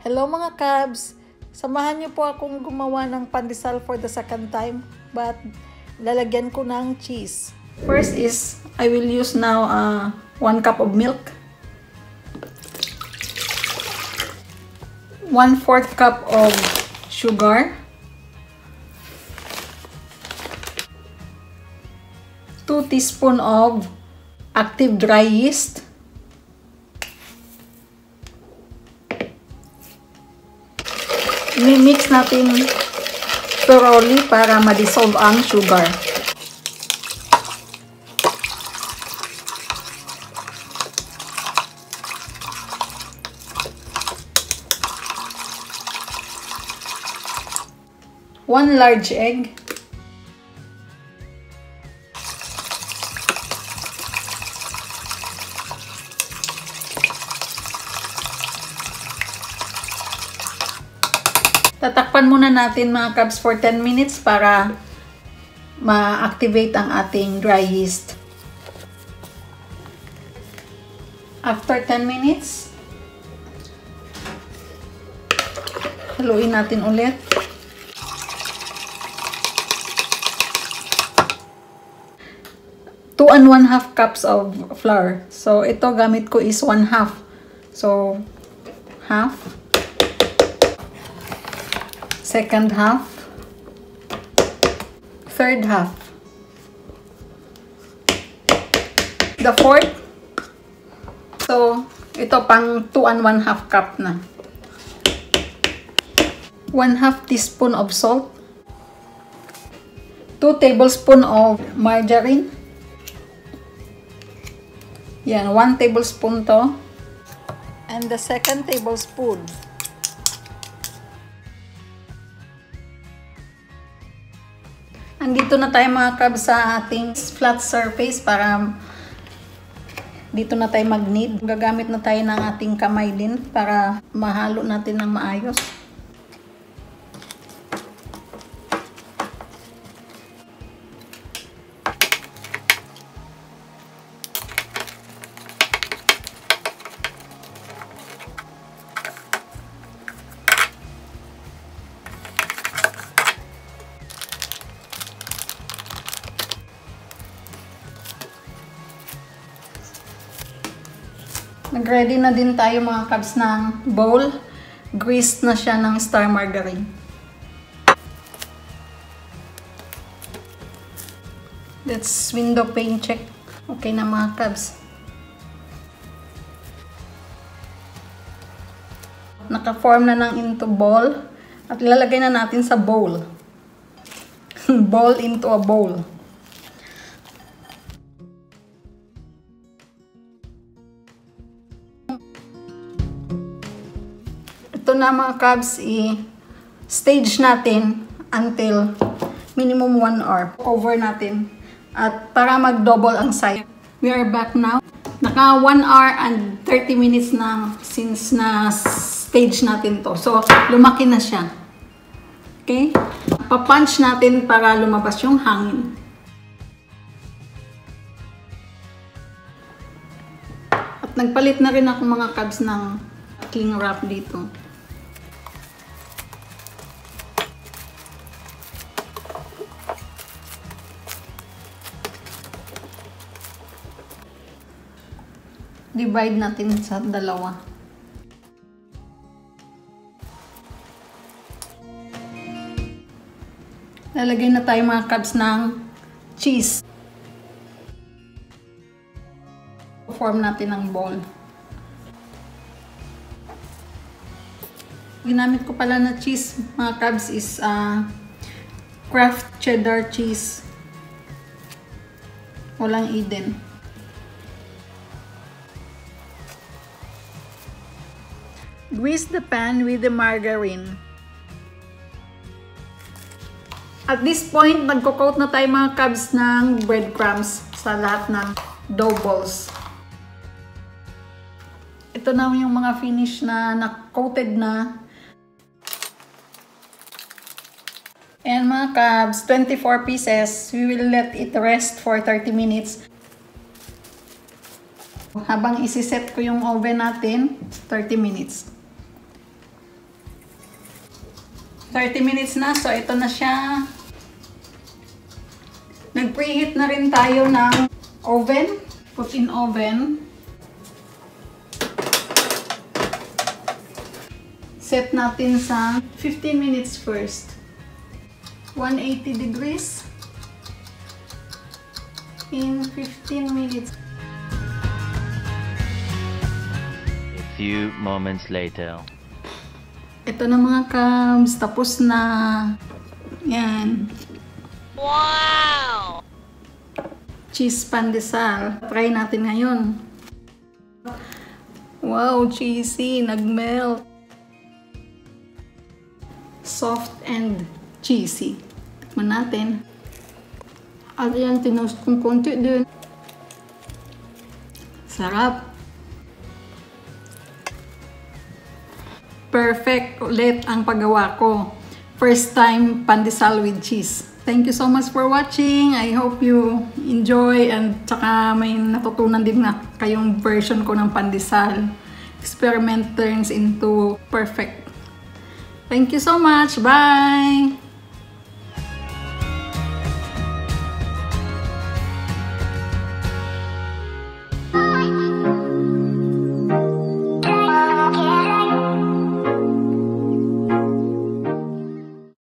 Hello mga Cubs! Samahan niyo po akong gumawa ng pandesal for the second time but lalagyan ko ng cheese. First is, I will use now uh, 1 cup of milk. 1 fourth cup of sugar. 2 teaspoon of active dry yeast. Mi-mix natin thoroughly para ma-dissolve ang sugar. One large egg. Tatakpan muna natin mga cubs for 10 minutes para ma-activate ang ating dry yeast. After 10 minutes, haluin natin ulit. Two and one half cups of flour. So, ito gamit ko is one half. So, half second half, third half. The fourth, so ito pang 2 and 1 half cup na. 1 half teaspoon of salt, 2 tablespoon of margarine, yan, 1 tablespoon to, and the second tablespoon Andito na tayo mga crab sa ating flat surface para dito na tayo mag-knead. Gagamit na tayo ng ating kamay din para mahalo natin ng maayos. Nag-ready na din tayo mga cubs ng bowl. Greased na siya ng star margarine. Let's window pane check. Okay na mga cubs. Naka-form na ng into ball. At ilalagay na natin sa bowl. ball into a bowl. Ito na mga cubs, i-stage natin until minimum 1 hour. Over natin. At para mag-double ang size. We are back now. Naka 1 hour and 30 minutes na since na stage natin to. So, lumaki na siya. Okay? Pa-punch natin para lumabas yung hangin. At nagpalit na rin ako mga cubs ng cling wrap dito. Divide natin sa dalawa. Lalagay na tayo mga cubs ng cheese. Form natin ng ball. Ginamit ko pala na cheese mga cubs is uh, Kraft cheddar cheese. Walang Eden. Grease the pan with the margarine. At this point, nagko-coat na tayo mga cubs ng breadcrumbs sa lahat ng dough balls. Ito na yung mga finish na na-coated na. And mga cubs, 24 pieces. We will let it rest for 30 minutes. Habang isi-set ko yung oven natin, 30 minutes. 30 minutes na. So, ito na siya. Nag-preheat na rin tayo ng oven. Put in oven. Set natin sa 15 minutes first. 180 degrees. In 15 minutes. A few moments later. Ito na mga cams. Tapos na. Yan. Wow! cheese pandesal. Try natin ngayon. Wow, cheesy. Nag-melt. Soft and cheesy. Tikman natin. At yan, tinost kong konti din. Sarap. Perfect ulit ang paggawa ko. First time pandesal with cheese. Thank you so much for watching. I hope you enjoy and tsaka may natutunan din na kayong version ko ng pandesal. Experiment turns into perfect. Thank you so much. Bye!